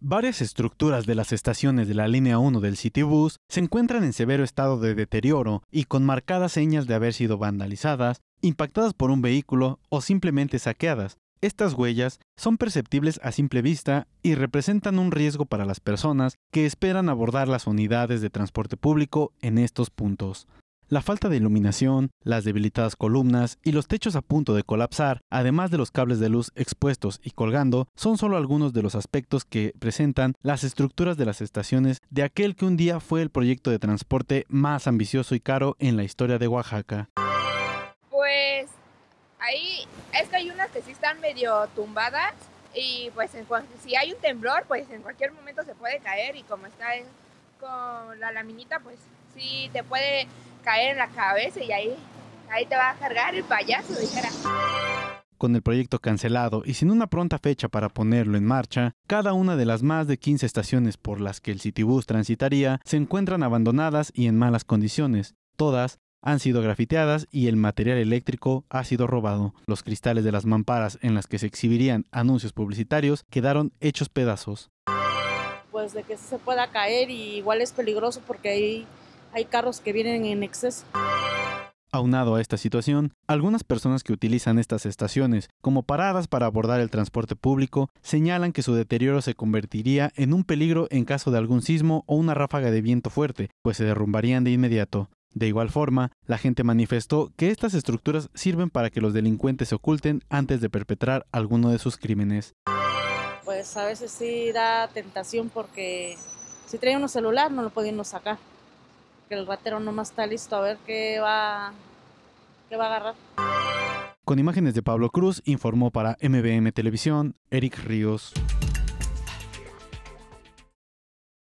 Varias estructuras de las estaciones de la línea 1 del Citybus se encuentran en severo estado de deterioro y con marcadas señas de haber sido vandalizadas, impactadas por un vehículo o simplemente saqueadas. Estas huellas son perceptibles a simple vista y representan un riesgo para las personas que esperan abordar las unidades de transporte público en estos puntos. La falta de iluminación, las debilitadas columnas y los techos a punto de colapsar, además de los cables de luz expuestos y colgando, son solo algunos de los aspectos que presentan las estructuras de las estaciones de aquel que un día fue el proyecto de transporte más ambicioso y caro en la historia de Oaxaca. Pues ahí es que hay unas que sí están medio tumbadas y pues si hay un temblor, pues en cualquier momento se puede caer y como está con la laminita, pues sí te puede caer en la cabeza y ahí, ahí te va a cargar el payaso, dijera. Con el proyecto cancelado y sin una pronta fecha para ponerlo en marcha, cada una de las más de 15 estaciones por las que el Citibus transitaría se encuentran abandonadas y en malas condiciones. Todas han sido grafiteadas y el material eléctrico ha sido robado. Los cristales de las mamparas en las que se exhibirían anuncios publicitarios quedaron hechos pedazos. Pues de que se pueda caer y igual es peligroso porque hay hay carros que vienen en exceso. Aunado a esta situación, algunas personas que utilizan estas estaciones como paradas para abordar el transporte público señalan que su deterioro se convertiría en un peligro en caso de algún sismo o una ráfaga de viento fuerte, pues se derrumbarían de inmediato. De igual forma, la gente manifestó que estas estructuras sirven para que los delincuentes se oculten antes de perpetrar alguno de sus crímenes. Pues a veces sí da tentación porque si trae uno celular no lo pueden sacar que el ratero nomás está listo a ver qué va, qué va a agarrar. Con imágenes de Pablo Cruz, informó para MBM Televisión, Eric Ríos.